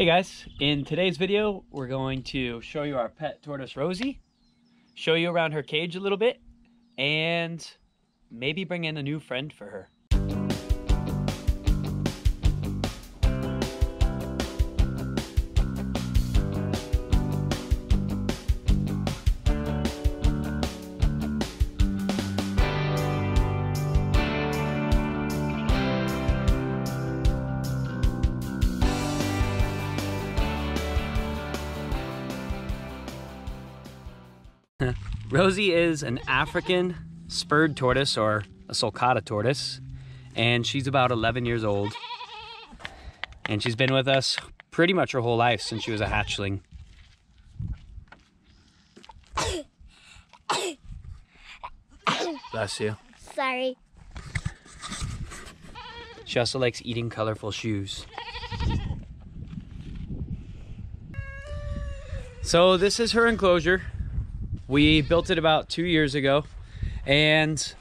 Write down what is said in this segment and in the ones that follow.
Hey guys, in today's video, we're going to show you our pet tortoise Rosie, show you around her cage a little bit, and maybe bring in a new friend for her. Rosie is an African spurred tortoise or a sulcata tortoise, and she's about 11 years old. And she's been with us pretty much her whole life since she was a hatchling. Bless you. Sorry. She also likes eating colorful shoes. So this is her enclosure. We built it about two years ago and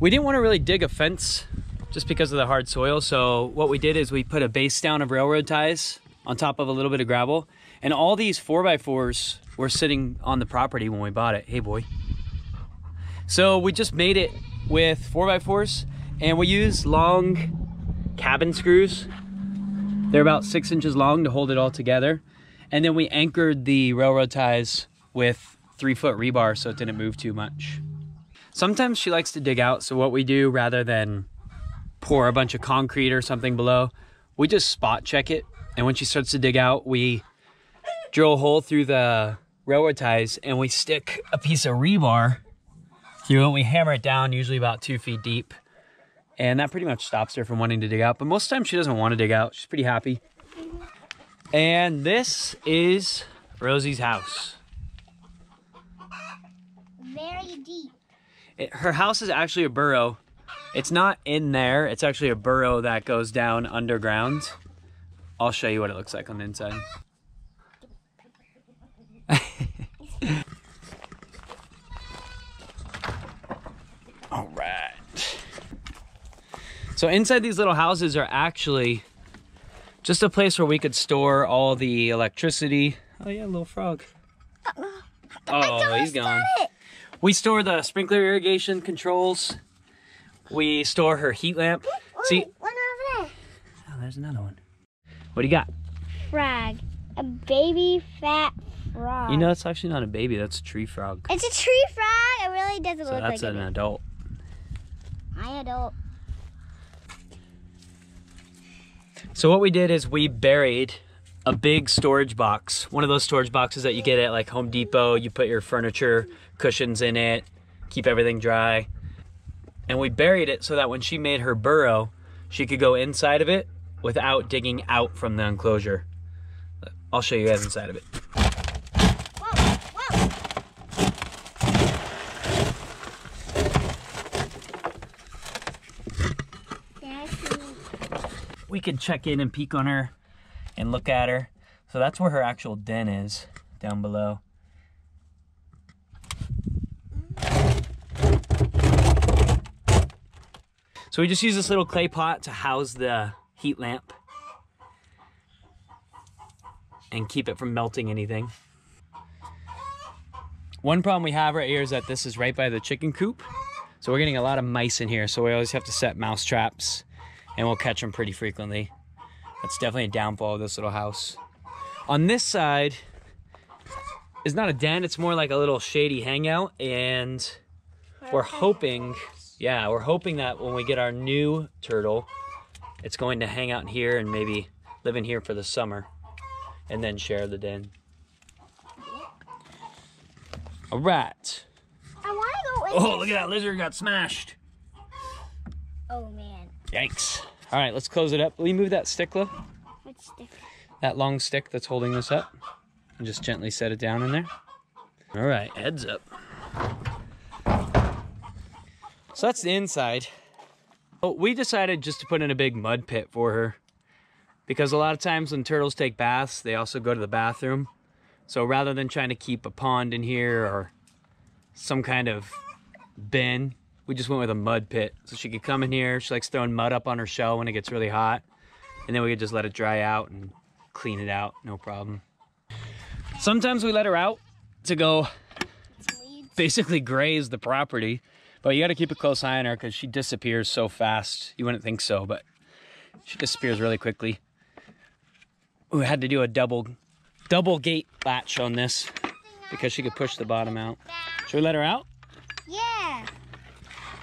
we didn't want to really dig a fence just because of the hard soil. So what we did is we put a base down of railroad ties on top of a little bit of gravel. And all these four by fours were sitting on the property when we bought it. Hey boy. So we just made it with four by fours and we use long cabin screws. They're about six inches long to hold it all together. And then we anchored the railroad ties with three foot rebar so it didn't move too much. Sometimes she likes to dig out, so what we do rather than pour a bunch of concrete or something below, we just spot check it. And when she starts to dig out, we drill a hole through the railroad ties and we stick a piece of rebar through and we hammer it down, usually about two feet deep. And that pretty much stops her from wanting to dig out. But most times she doesn't want to dig out. She's pretty happy. And this is Rosie's house. It, her house is actually a burrow. It's not in there. It's actually a burrow that goes down underground. I'll show you what it looks like on the inside. All right. So inside these little houses are actually just a place where we could store all the electricity. Oh yeah, little frog. Oh, he's gone. We store the sprinkler irrigation controls. We store her heat lamp. See, one over there. Oh, there's another one. What do you got? Frog. A baby fat frog. You know, it's actually not a baby. That's a tree frog. It's a tree frog. It really doesn't so look like that's an adult. Hi, adult. So what we did is we buried a big storage box. One of those storage boxes that you get at like Home Depot. You put your furniture cushions in it, keep everything dry. And we buried it so that when she made her burrow, she could go inside of it without digging out from the enclosure. I'll show you guys inside of it. We could check in and peek on her and look at her. So that's where her actual den is, down below. So we just use this little clay pot to house the heat lamp and keep it from melting anything. One problem we have right here is that this is right by the chicken coop. So we're getting a lot of mice in here. So we always have to set mouse traps and we'll catch them pretty frequently. That's definitely a downfall of this little house. On this side is not a den, it's more like a little shady hangout and we're hoping yeah, we're hoping that when we get our new turtle, it's going to hang out in here and maybe live in here for the summer and then share the den. All right. I want to go in Oh, look at that lizard got smashed. Oh, man. Yikes. All right, let's close it up. Will you move that stick, Lo? What stick? That long stick that's holding this up. And just gently set it down in there. All right, heads up. So that's the inside. we decided just to put in a big mud pit for her because a lot of times when turtles take baths, they also go to the bathroom. So rather than trying to keep a pond in here or some kind of bin, we just went with a mud pit. So she could come in here. She likes throwing mud up on her shell when it gets really hot. And then we could just let it dry out and clean it out, no problem. Sometimes we let her out to go basically graze the property, but you got to keep a close eye on her because she disappears so fast. You wouldn't think so, but she disappears really quickly. We had to do a double, double gate latch on this because she could push the bottom out. Should we let her out?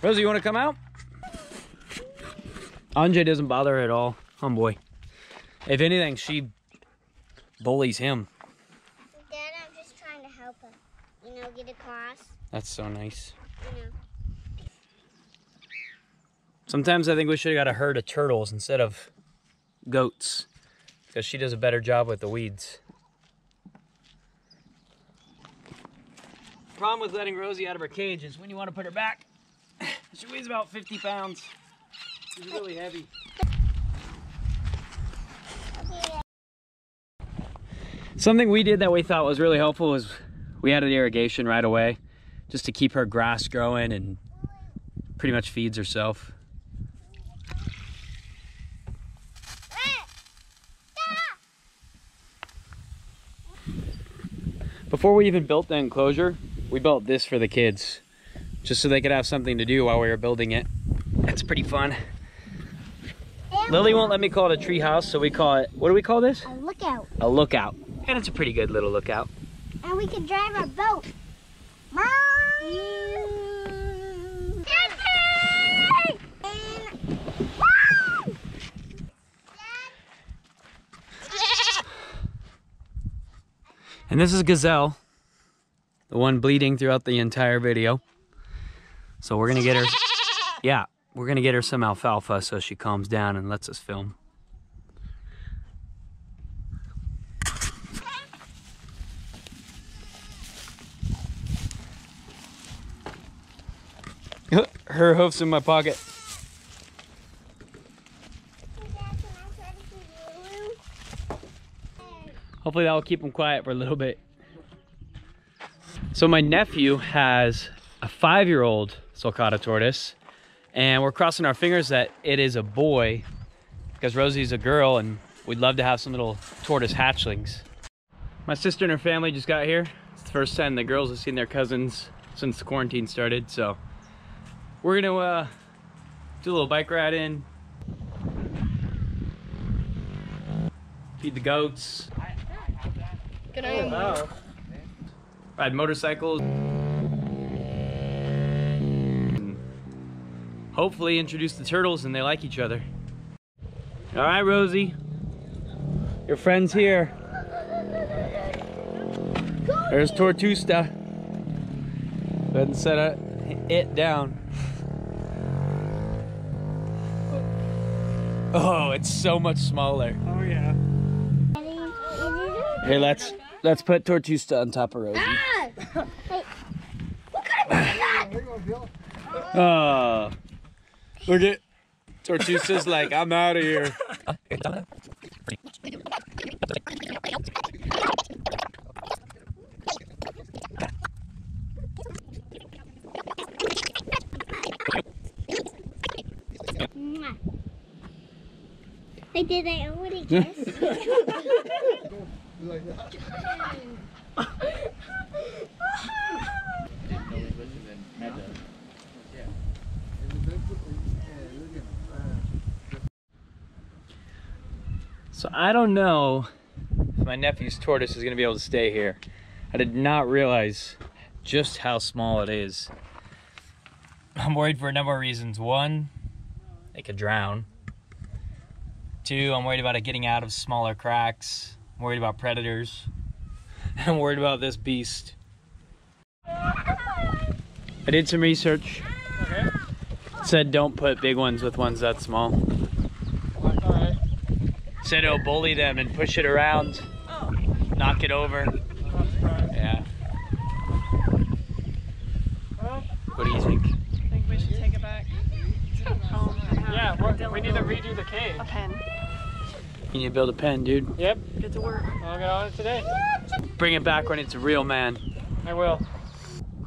Yeah. Rosie, you want to come out? Anjay doesn't bother her at all. Oh boy. If anything, she bullies him. Dad, I'm just trying to help her. You know, get across. That's so nice. You know. Sometimes I think we should have got a herd of turtles instead of goats because she does a better job with the weeds. Problem with letting Rosie out of her cage is when you want to put her back, she weighs about 50 pounds. She's really heavy. Something we did that we thought was really helpful was we added irrigation right away just to keep her grass growing and pretty much feeds herself. Before we even built the enclosure, we built this for the kids just so they could have something to do while we were building it. That's pretty fun. Lily won't let me call it a tree house, so we call it, what do we call this? A lookout. A lookout. And it's a pretty good little lookout. And we can drive a boat. And this is Gazelle, the one bleeding throughout the entire video. So we're gonna get her, yeah, we're gonna get her some alfalfa so she calms down and lets us film. Her hoof's in my pocket. Hopefully that will keep him quiet for a little bit. So my nephew has a five-year-old sulcata tortoise, and we're crossing our fingers that it is a boy because Rosie's a girl, and we'd love to have some little tortoise hatchlings. My sister and her family just got here. It's the first time the girls have seen their cousins since the quarantine started, so we're gonna uh, do a little bike ride in, feed the goats, Good night. ride motorcycles. Hopefully introduce the turtles and they like each other. All right, Rosie. Your friend's here. There's Tortusta. Go ahead and set it- it down. Oh, it's so much smaller. Oh yeah. Here, let's let's put Tortusta on top of Rosie. Ah! Hey, what kind of Oh, look at Tortusta's like, I'm out of here. Hey, did I already guess? So I don't know if my nephew's tortoise is gonna be able to stay here. I did not realize just how small it is. I'm worried for a number of reasons. One, it could drown. Two, I'm worried about it getting out of smaller cracks. I'm worried about predators. I'm worried about this beast. I did some research. Okay. It said don't put big ones with ones that small. Alright. Said it'll bully them and push it around, knock it over. Yeah. Well, What do you think? I think we should take it back home and have yeah, we're, we need to redo the cage. a pen. You need to build a pen, dude. Yep. Get to work. I'll get on it today. Bring it back when it's a real man. I will.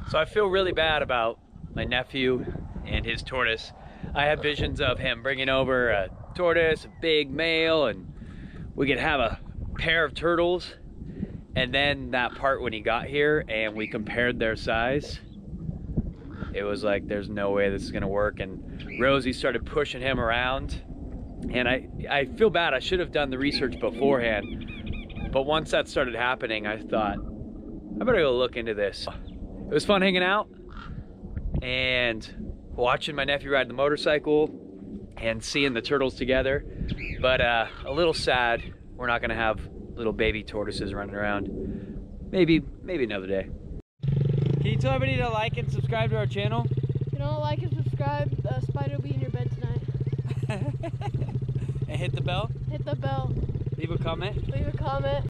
So I feel really bad about my nephew and his tortoise. I have visions of him bringing over a tortoise, a big male, and we could have a pair of turtles and then that part when he got here and we compared their size it was like there's no way this is gonna work. And rosie started pushing him around. And i i feel bad. I should have done the research beforehand. But once that started happening i thought i better go look into this. It was fun hanging out and watching my nephew ride the motorcycle and seeing the turtles together but uh, a little sad we're not gonna have little baby tortoises running around. Maybe, maybe another day. Can you tell everybody to like and subscribe to our channel? If you don't like and subscribe, the spider will be in your bed tonight. and hit the bell. Hit the bell. Leave a comment. Leave a comment.